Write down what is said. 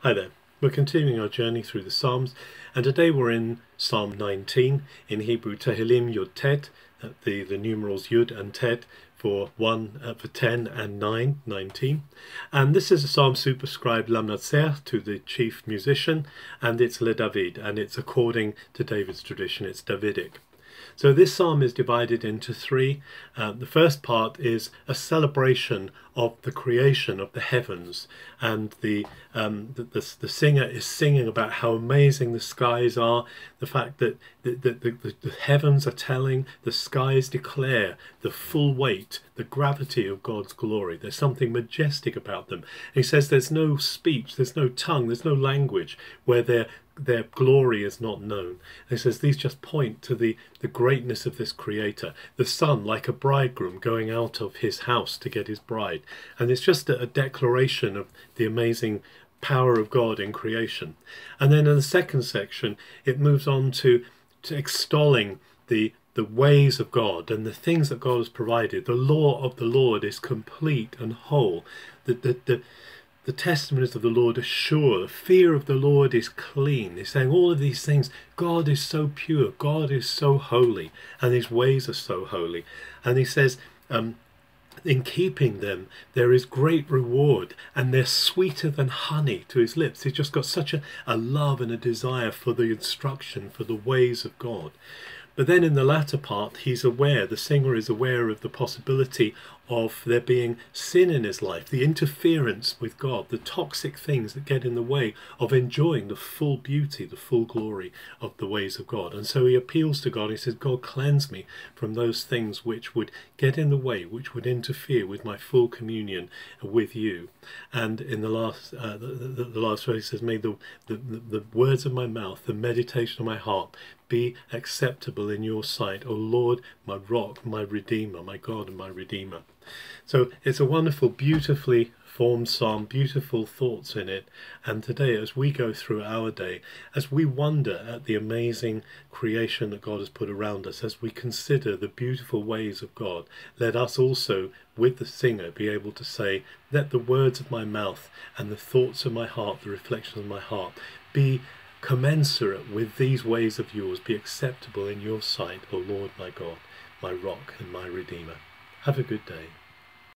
Hi there. We're continuing our journey through the Psalms, and today we're in Psalm 19 in Hebrew Tehillim Yud Tet, uh, the, the numerals Yud and Tet for 1 uh, for 10 and 9 19 and this is a psalm superscribed lamnatzeach to the chief musician and it's le david and it's according to david's tradition it's davidic so this psalm is divided into three. Uh, the first part is a celebration of the creation of the heavens, and the, um, the, the, the singer is singing about how amazing the skies are, the fact that the, the, the, the heavens are telling, the skies declare the full weight, the gravity of God's glory. There's something majestic about them. he says there's no speech, there's no tongue, there's no language where they're their glory is not known. And he says these just point to the, the greatness of this creator. The sun, like a bridegroom, going out of his house to get his bride. And it's just a, a declaration of the amazing power of God in creation. And then in the second section, it moves on to, to extolling the the ways of God and the things that God has provided. The law of the Lord is complete and whole. The, the, the, the testimonies of the Lord are sure. The fear of the Lord is clean. He's saying all of these things. God is so pure. God is so holy. And his ways are so holy. And he says, um, in keeping them, there is great reward, and they're sweeter than honey to his lips. He's just got such a, a love and a desire for the instruction, for the ways of God. But then in the latter part, he's aware, the singer is aware of the possibility of there being sin in his life, the interference with God, the toxic things that get in the way of enjoying the full beauty, the full glory of the ways of God. And so he appeals to God. He says, God, cleanse me from those things which would get in the way, which would interfere with my full communion with you. And in the last, uh, the, the, the, last verse, he says, May the, the, the words of my mouth, the meditation of my heart be acceptable in your sight, O Lord, my rock, my redeemer, my God and my redeemer. So it's a wonderful, beautifully formed psalm, beautiful thoughts in it. And today, as we go through our day, as we wonder at the amazing creation that God has put around us, as we consider the beautiful ways of God, let us also, with the singer, be able to say, Let the words of my mouth and the thoughts of my heart, the reflections of my heart, be commensurate with these ways of yours, be acceptable in your sight, O Lord my God, my rock and my redeemer. Have a good day.